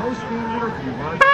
post-game interview.